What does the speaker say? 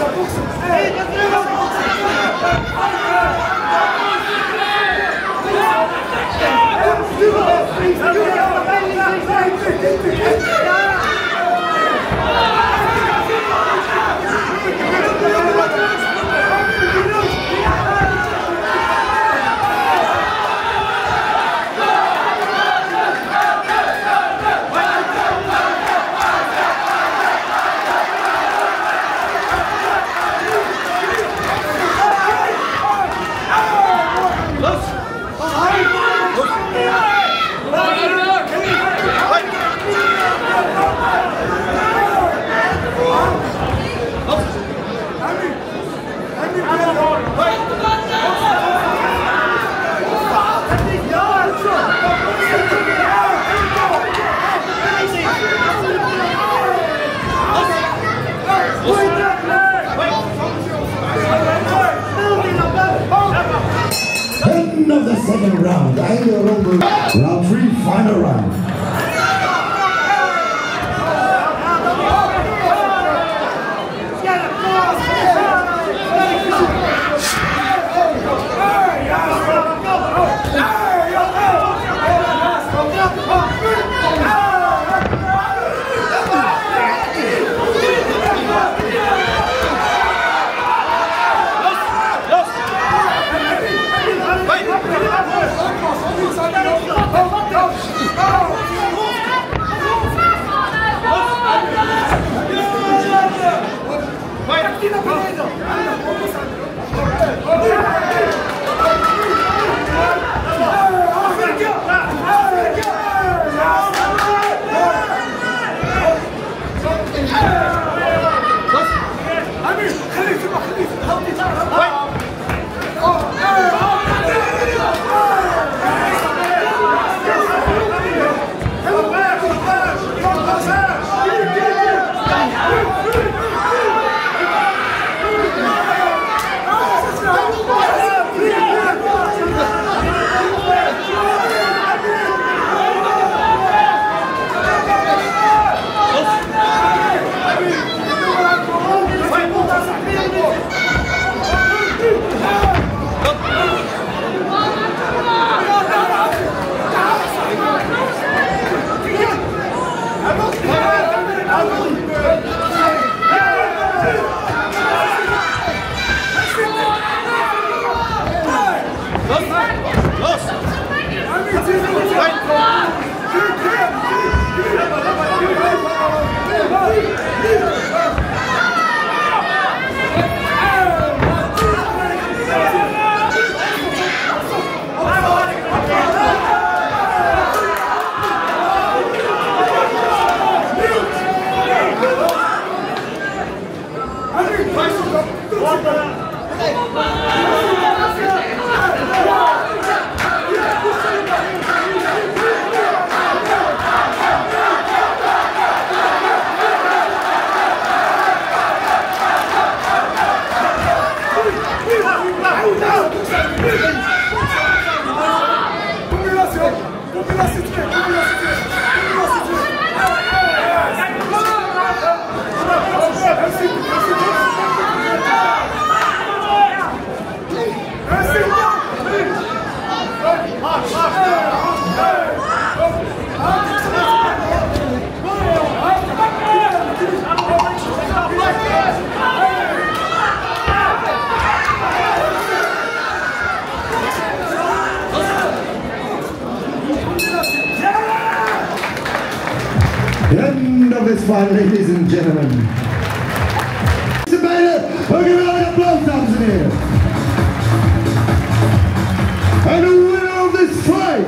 Сапог round. Round 3, final round. End of this fight, ladies and gentlemen. Mr. Baylor, we're giving all your blow thumbs in here. And the winner of this fight,